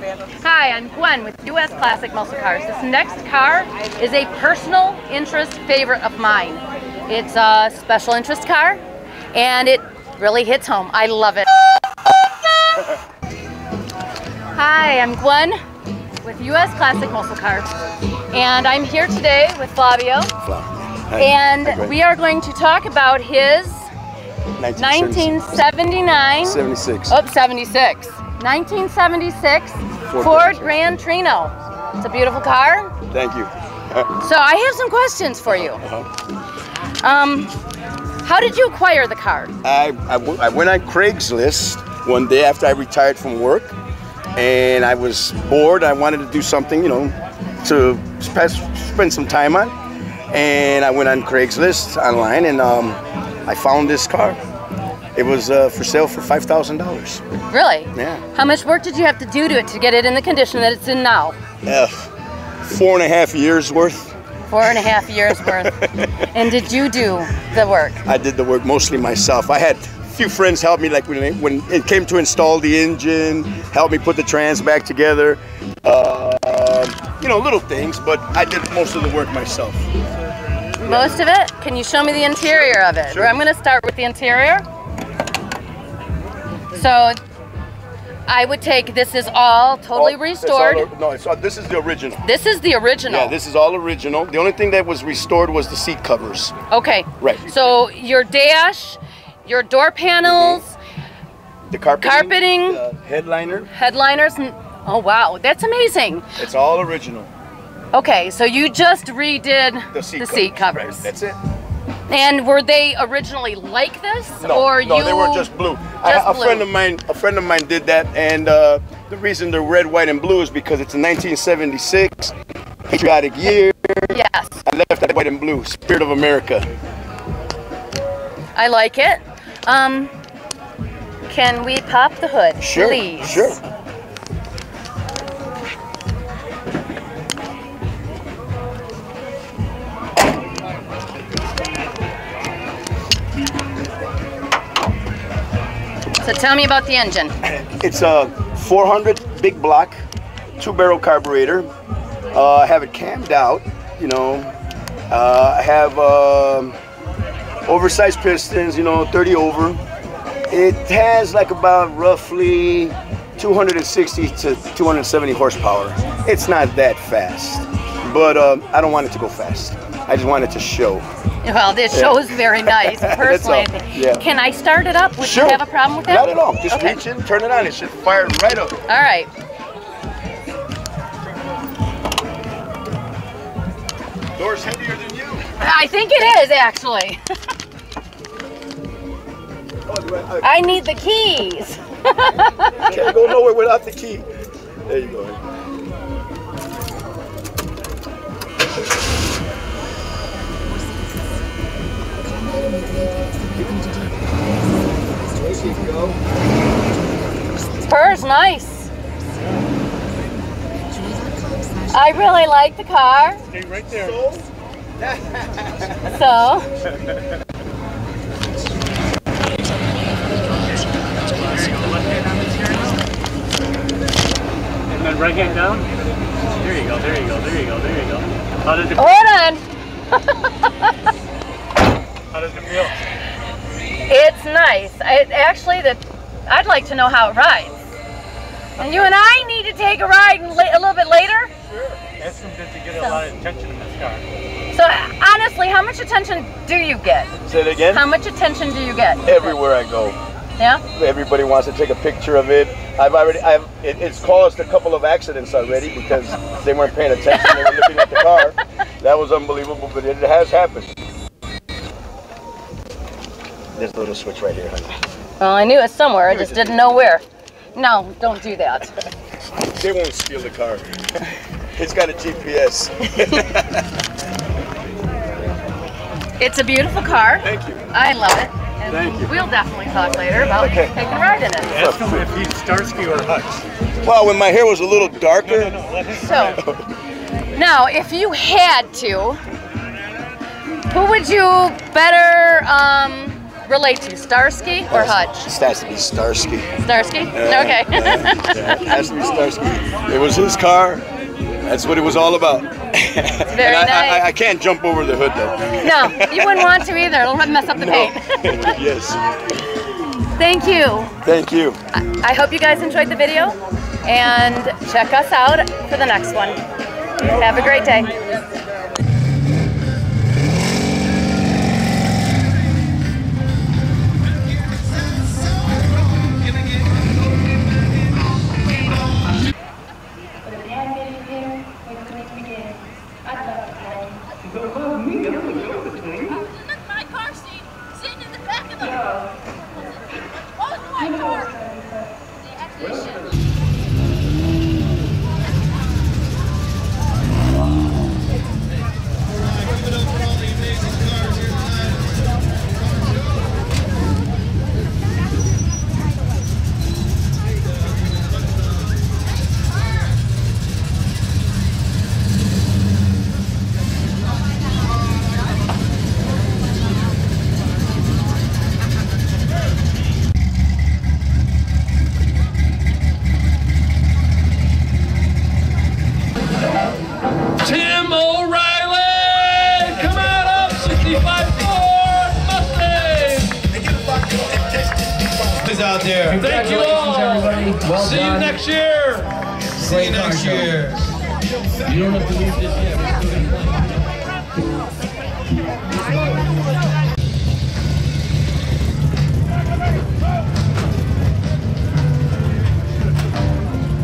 Hi, I'm Gwen with U.S. Classic Muscle Cars. This next car is a personal interest favorite of mine. It's a special interest car, and it really hits home. I love it. Hi, I'm Gwen with U.S. Classic Muscle Cars, and I'm here today with Flavio, Hi. and Hi, we are going to talk about his 1979 76. Oh, 76. 1976 Ford, Ford Grand Torino. It's a beautiful car. Thank you. So I have some questions for you. Uh-huh. Um, how did you acquire the car? I, I, went on Craigslist one day after I retired from work, and I was bored. I wanted to do something, you know, to sp- spend some time on. And I went on Craigslist online, and um, I found this car. It was uh, for sale for five thousand dollars. Really? Yeah. How much work did you have to do to it to get it in the condition that it's in now? Uh, four and a half years worth. Four and a half years worth. and did you do the work? I did the work mostly myself. I had a few friends help me, like when it, when it came to install the engine, help me put the trans back together. Uh, you know, little things, but I did most of the work myself. Most of it? Can you show me the interior of it? Sure. I'm going to start with the interior. So I would take this is all totally oh, All- it's restored. all- no, it's all, this is the original. This is the original. Yeah, this is all original. The only thing that was restored was the seat covers. Okay. Right. So your dash, your door mm-hmm. panels, The carpeting. Carpeting. The headliner. headliners. and- Oh wow, that's amazing. Mm-hmm. It's all original. Okay, so you just redid The seat the covers. seat covers. Right, that's it. And were they originally like this, No, or no, you? they were just blue. I, just a blue. friend of mine, a friend of mine did that, and uh, the reason they're red, white, and blue is because it's a 1976 patriotic year. Yes, I left that white and blue, Spirit of America. I like it. Um, can we pop the hood, Sure, please? sure. So tell me about the engine. It's a 400 big block, two barrel carburetor. Uh, I have it cammed out, you know. Uh, I have um, oversized pistons, you know, 30 over. It has like about roughly 260 to 270 horsepower. It's not that fast, but um, I don't want it to go fast. I just want it to show. Well, this Yeah. is very nice, personally. yeah. Can I start it up? Would Sure. you have a problem with that? Not at all. Just Okay. reach in, turn it on. It should fire right up. All right. Door's heavier than you. I think it is actually. I need the keys. can't go nowhere without the key. There you go. Purr's nice. I really like the car. Stay right there. So, And then right hand down. There you go, there you go, there you go, there you go. How does it, hold on. how does it feel? It's nice. I, actually, the, I'd like to know how it rides. And you and I need to take a ride a little bit later. Sure. Ask them did you get a lot of attention in this car. So, honestly, how much attention do you get? Say it again. How much attention do you get? Everywhere I go, Yeah? everybody wants to take a picture of it. I've already, I've, it, it's caused a couple of accidents already because they weren't paying attention. They were looking at the car. That was unbelievable, but it has happened. There's a little switch right here, honey. Well, I knew it somewhere. I just didn't know where. No, don't do that. They won't steal the car. It's got a GPS. It's a beautiful car. Thank you. I love it. And Thank you. We'll definitely talk later about Okay. taking a ride in it. Ask him if he's Starsky or Hutch. Well, when my hair was a little darker, No, no, let him So, now, if you had to, who would you better um, relate to, Starsky or Hutch? It has to be Starsky. Starsky? Yeah, okay. yeah, it has to be Starsky. It was his car. That's what it was all about. Very and I, nice. I, I can't jump over the hood though. no, you wouldn't want to either. It'll mess up the No. paint. yes. Thank you. Thank you. I hope you guys enjoyed the video and check us out for the next one. Have a great day. In Tim O'Reilly! Come on up, 65 Ford Mustang! Who's out there? Thank you all! everybody. Well See you next year! See you next year. You don't have to leave this yet. We're still gonna play.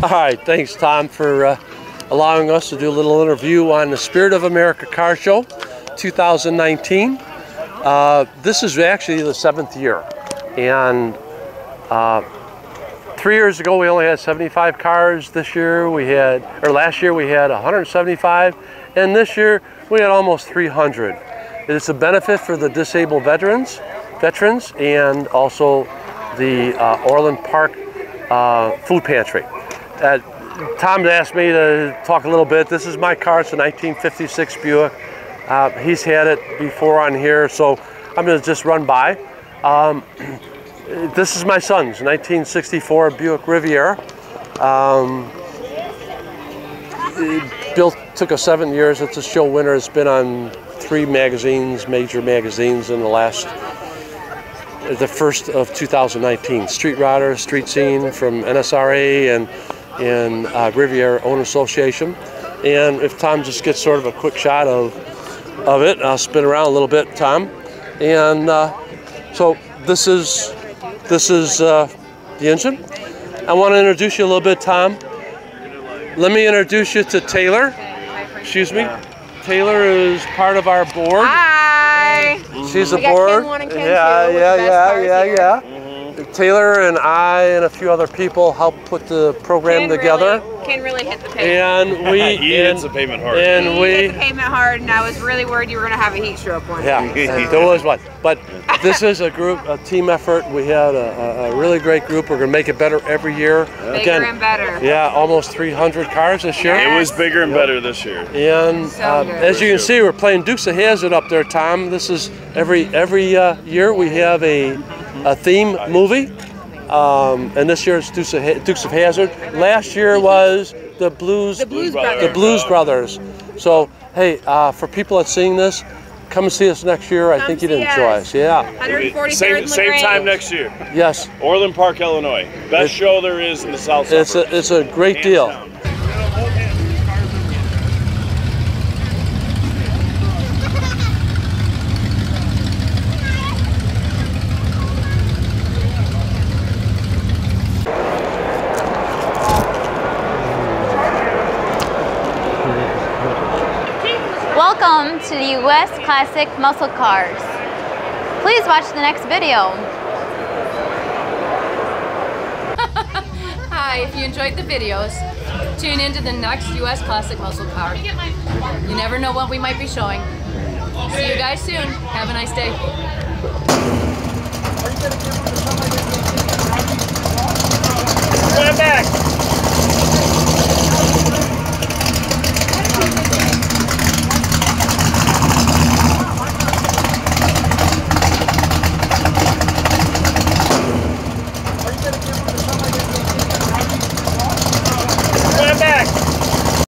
All right, thanks, Tom, for uh, allowing us to do a little interview on the Spirit of America Car Show 2019. Uh, this is actually the seventh year, and uh, three years ago we only had 75 cars. This year we had, or last year we had 175, and this year we had almost 300. It's a benefit for the disabled veterans, veterans, and also the uh, Orland Park uh, Food Pantry. Uh, Tom asked me to talk a little bit. This is my car. It's a 1956 Buick. Uh, he's had it before on here, so I'm going to just run by. Um, this is my son's 1964 Buick Riviera. Um, built took us seven years. It's a show winner. It's been on three magazines, major magazines, in the last the first of 2019. Street Rodder, Street Scene from NSRA and and uh, Riviera Owner Association. And if Tom just gets sort of a quick shot of of it, I'll spin around a little bit, Tom. And uh, so this is this is uh, the engine. I want to introduce you a little bit, Tom. Let me introduce you to Taylor. Excuse me. Taylor is part of our board. Hi. She's a We got board. Ken one and Ken yeah, two with yeah, the best yeah, yeah, yeah. Taylor and I and a few other people helped put the program Ken together, Really, Ken really hit the pavement. and we He and, hits the pavement hard. and he hit we the pavement hard, and I was really worried you were going to have a heat stroke one yeah, day. there was one. But this is a group, a team effort. We had a, a, a really great group. We're gonna make it better every year. Bigger and better. Yeah, almost 300 cars this year. It was bigger and better this year. And So uh, good. as you can see, we're playing Dukes of Hazzard up there, Tom. This is every every uh, year we have a a theme movie, um, and this year it's Dukes of, ha- Dukes of Hazzard. Last year was the Blues The Blues Brothers. Brothers. the Blues Brothers. So hey, uh, for people that's seeing this, come and see us next year. I Come think you'd see enjoy us. us. Yeah. 143rd Same, same LaGrange. time next year. Yes. Orland Park, Illinois. Best It- show there is in the South It's suburbs. a it's a great Hands deal. down. To US Classic Muscle Cars. Please watch the next video. Hi, if you enjoyed the videos, tune in to the next US Classic Muscle Car. You never know what we might be showing. See you guys soon. Have a nice day. Run it back.